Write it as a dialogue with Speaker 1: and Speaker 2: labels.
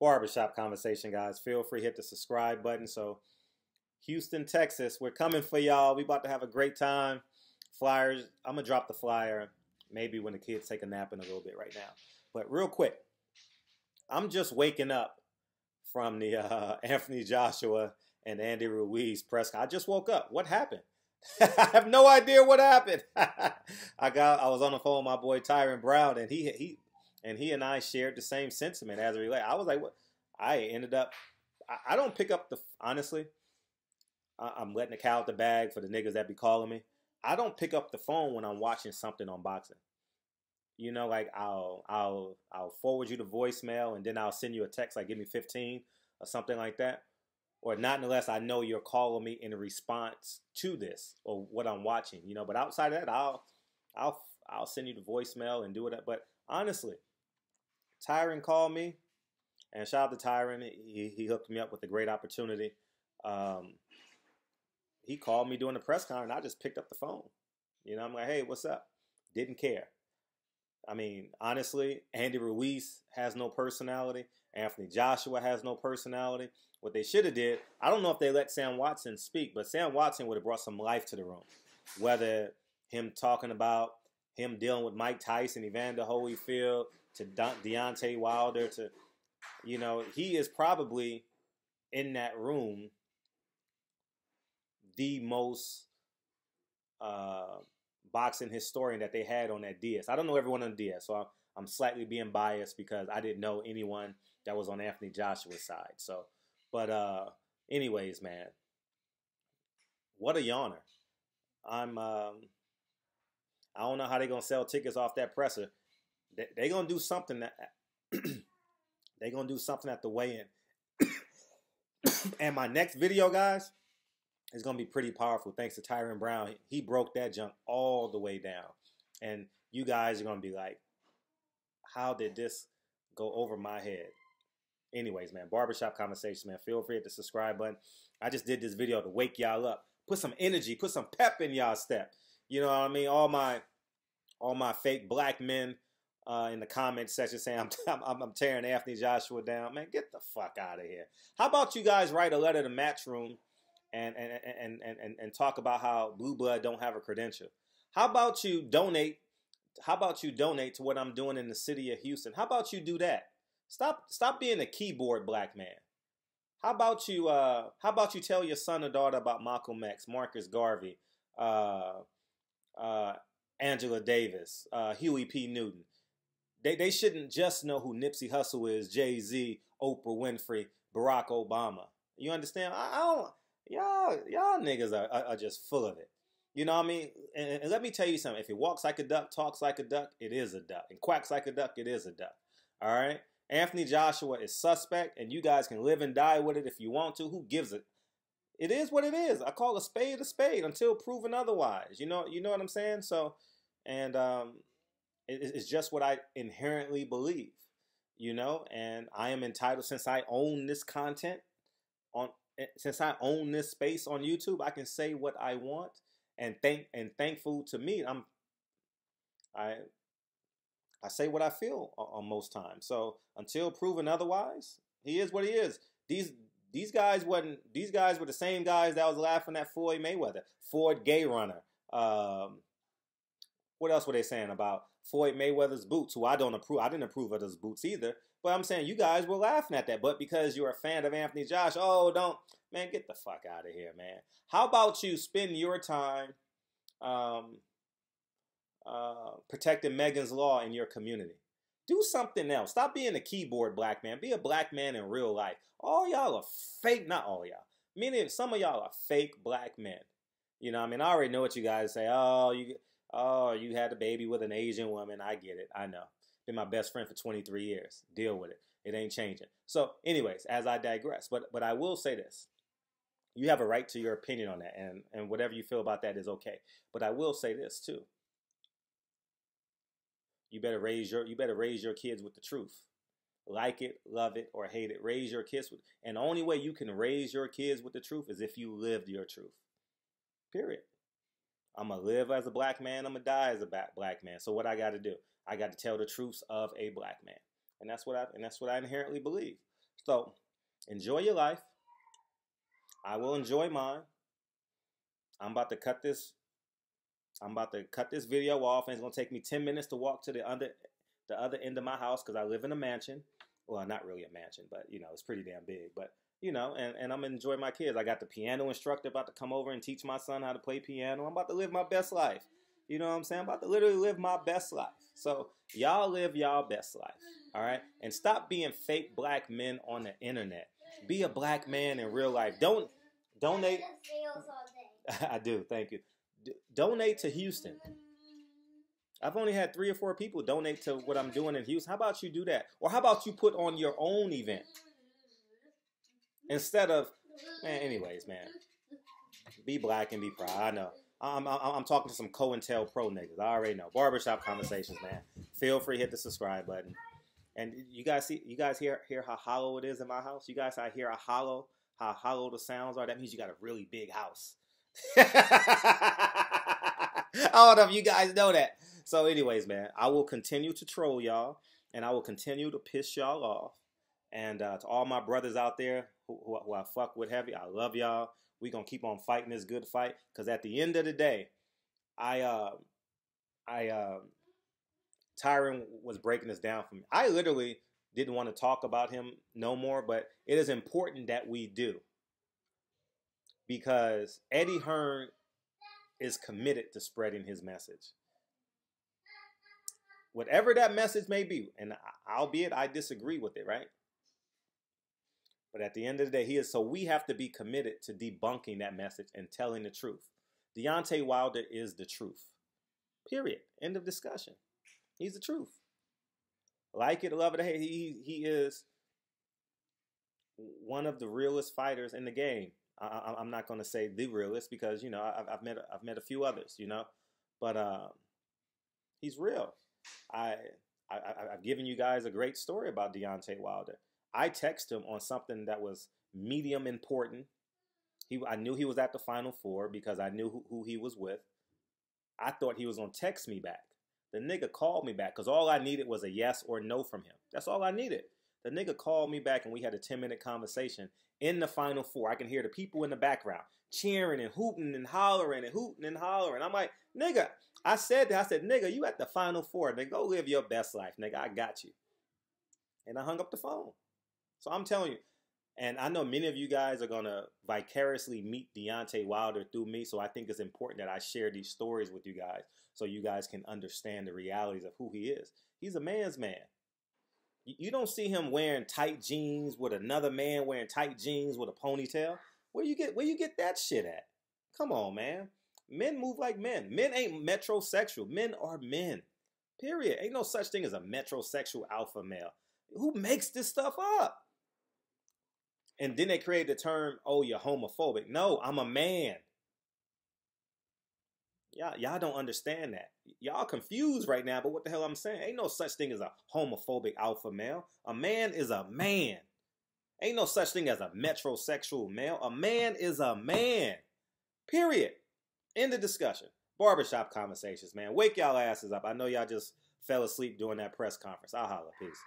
Speaker 1: barbershop conversation, guys. Feel free hit the subscribe button. So, Houston, Texas, we're coming for y'all. We about to have a great time. Flyers, I'm gonna drop the flyer maybe when the kids take a nap in a little bit right now. But real quick, I'm just waking up from the uh, Anthony Joshua and Andy Ruiz press. I just woke up. What happened? I have no idea what happened. I got I was on the phone with my boy Tyron Brown, and he he and he and I shared the same sentiment as a related. I was like, what? I ended up. I, I don't pick up the honestly. I, I'm letting the cow out the bag for the niggas that be calling me. I don't pick up the phone when I'm watching something on boxing. You know, like I'll I'll I'll forward you the voicemail and then I'll send you a text like give me 15 or something like that. Or not unless I know you're calling me in response to this or what I'm watching, you know. But outside of that, I'll I'll I'll send you the voicemail and do it. But honestly, Tyron called me, and shout out to Tyron. He, he hooked me up with a great opportunity. Um, he called me during the press conference. I just picked up the phone. You know, I'm like, hey, what's up? Didn't care. I mean, honestly, Andy Ruiz has no personality. Anthony Joshua has no personality. What they should have did, I don't know if they let Sam Watson speak, but Sam Watson would have brought some life to the room. Whether him talking about him dealing with Mike Tyson, Evander Holyfield, to Deontay Wilder, to you know, he is probably in that room the most uh, boxing historian that they had on that DS. I don't know everyone on DS, so I'm, I'm slightly being biased because I didn't know anyone that was on Anthony Joshua's side. So, but uh, anyways, man, what a yawner. I'm um, I don't know how they're gonna sell tickets off that presser. They're they gonna do something that they're gonna do something at the weigh-in. and my next video, guys, is to be pretty powerful thanks to Tyron Brown. He broke that junk all the way down. And you guys are to be like, how did this go over my head? Anyways, man, barbershop conversation, man. Feel free to hit the subscribe button. I just did this video to wake y'all up, put some energy, put some pep in y'all step. You know what I mean? All my, all my fake black men uh, in the comment section saying I'm, I'm, I'm tearing Anthony Joshua down. Man, get the fuck out of here. How about you guys write a letter to Matchroom and and, and, and, and, and talk about how blue blood don't have a credential. How about you donate? How about you donate to what I'm doing in the city of Houston? How about you do that? Stop stop being a keyboard black man. How about you uh how about you tell your son or daughter about Malcolm X, Marcus Garvey, uh uh Angela Davis, uh Huey P. Newton. They they shouldn't just know who Nipsey Hussle is, Jay-Z, Oprah Winfrey, Barack Obama. You understand? I, I don't y'all y'all niggas are, are, are, just full of it. You know what I mean? And, and, let me tell you something. If it walks like a duck, talks like a duck, it is a duck. And quacks like a duck, it is a duck. All right? Anthony Joshua is suspect, and you guys can live and die with it if you want to. Who gives it? It is what it is. I call a spade a spade until proven otherwise. You know, you know what I'm saying? So, and um, it's just what I inherently believe. You know, and I am entitled since I own this content on Eh, since I own this space on YouTube, I can say what I want and thank and thankful to me, I'm I I say what I feel on most times. So until proven otherwise, he is what he is. These these guys wasn't these guys were the same guys that was laughing at Floyd Mayweather, Ford Gay Runner. Um, what else were they saying about Floyd Mayweather's boots? Who I don't approve. I didn't approve of those boots either. But I'm saying you guys were laughing at that. But because you're a fan of Anthony Josh, oh, don't, man, get the fuck out of here, man. How about you spend your time um, uh, protecting Megan's Law in your community? Do something else. Stop being a keyboard black man. Be a black man in real life. All y'all are fake, not all y'all. Meaning some of y'all are fake black men. You know, I mean, I already know what you guys say. Oh, you, oh, you had a baby with an Asian woman. I get it. I know been my best friend for 23 years. Deal with it. It ain't changing. So, anyways, as I digress, but but I will say this. You have a right to your opinion on that, and, and whatever you feel about that is okay. But I will say this too. You better raise your you better raise your kids with the truth. Like it, love it, or hate it. Raise your kids with and the only way you can raise your kids with the truth is if you lived your truth. Period. I'm gonna live as a black man. I'm gonna die as a black man. So what I got to do? I got to tell the truths of a black man, and that's what I and that's what I inherently believe. So enjoy your life. I will enjoy mine. I'm about to cut this. I'm about to cut this video off, and it's gonna take me 10 minutes to walk to the other the other end of my house because I live in a mansion. Well, not really a mansion, but you know, it's pretty damn big. But you know, and, and I'm gonna enjoy my kids. I got the piano instructor about to come over and teach my son how to play piano. I'm about to live my best life. You know what I'm saying? I'm about to literally live my best life. So y'all live y'all best life. All right? And stop being fake black men on the internet. Be a black man in real life. Don't donate. I do, thank you. D- donate to Houston. I've only had three or four people donate to what I'm doing in Houston. How about you do that? Or how about you put on your own event? Instead of, man, anyways, man. Be black and be proud. I know. I'm, I'm, I'm talking to some COINTELPRO niggas. I already know. Barbershop conversations, man. Feel free hit the subscribe button. And you guys see, you guys hear hear how hollow it is in my house. You guys, I hear how hollow, how hollow the sounds are. That means you got a really big house. I don't know if you guys know that. So, anyways, man, I will continue to troll y'all, and I will continue to piss y'all off. And uh, to all my brothers out there who, who, who I fuck with heavy, I love y'all. We gonna keep on fighting this good fight because at the end of the day, I uh, I uh, Tyron was breaking this down for me. I literally didn't want to talk about him no more, but it is important that we do because Eddie Hearn is committed to spreading his message. Whatever that message may be, and albeit I disagree with it, right? But at the end of the day, he is so we have to be committed to debunking that message and telling the truth. Deontay Wilder is the truth. Period. End of discussion. He's the truth. Like it, love it, hate. He he is one of the realest fighters in the game. I, am not going to say the realest because you know I've, I've, met I've met a few others, you know, but uh, he's real. I, I I've given you guys a great story about Deontay Wilder. I texted him on something that was medium important. He, I knew he was at the Final Four because I knew who, who he was with. I thought he was gonna text me back. The nigga called me back because all I needed was a yes or no from him. That's all I needed. The nigga called me back and we had a 10 minute conversation in the Final Four. I can hear the people in the background cheering and hooting and hollering and hooting and hollering. I'm like, nigga, I said that. I said, nigga, you at the Final Four. Nigga, go live your best life, nigga. I got you. And I hung up the phone. So I'm telling you, and I know many of you guys are gonna vicariously meet Deontay Wilder through me. So I think it's important that I share these stories with you guys so you guys can understand the realities of who he is. He's a man's man. You don't see him wearing tight jeans with another man wearing tight jeans with a ponytail. Where you get where you get that shit at? Come on, man. Men move like men. Men ain't metrosexual. Men are men. Period. Ain't no such thing as a metrosexual alpha male. Who makes this stuff up? And then they created the term, oh, you're homophobic. No, I'm a man. Y'all, y'all don't understand that. Y'all confused right now, but what the hell I'm saying? Ain't no such thing as a homophobic alpha male. A man is a man. Ain't no such thing as a metrosexual male. A man is a man. Period. End of discussion. Barbershop conversations, man. Wake y'all asses up. I know y'all just fell asleep during that press conference. I'll holla. Peace.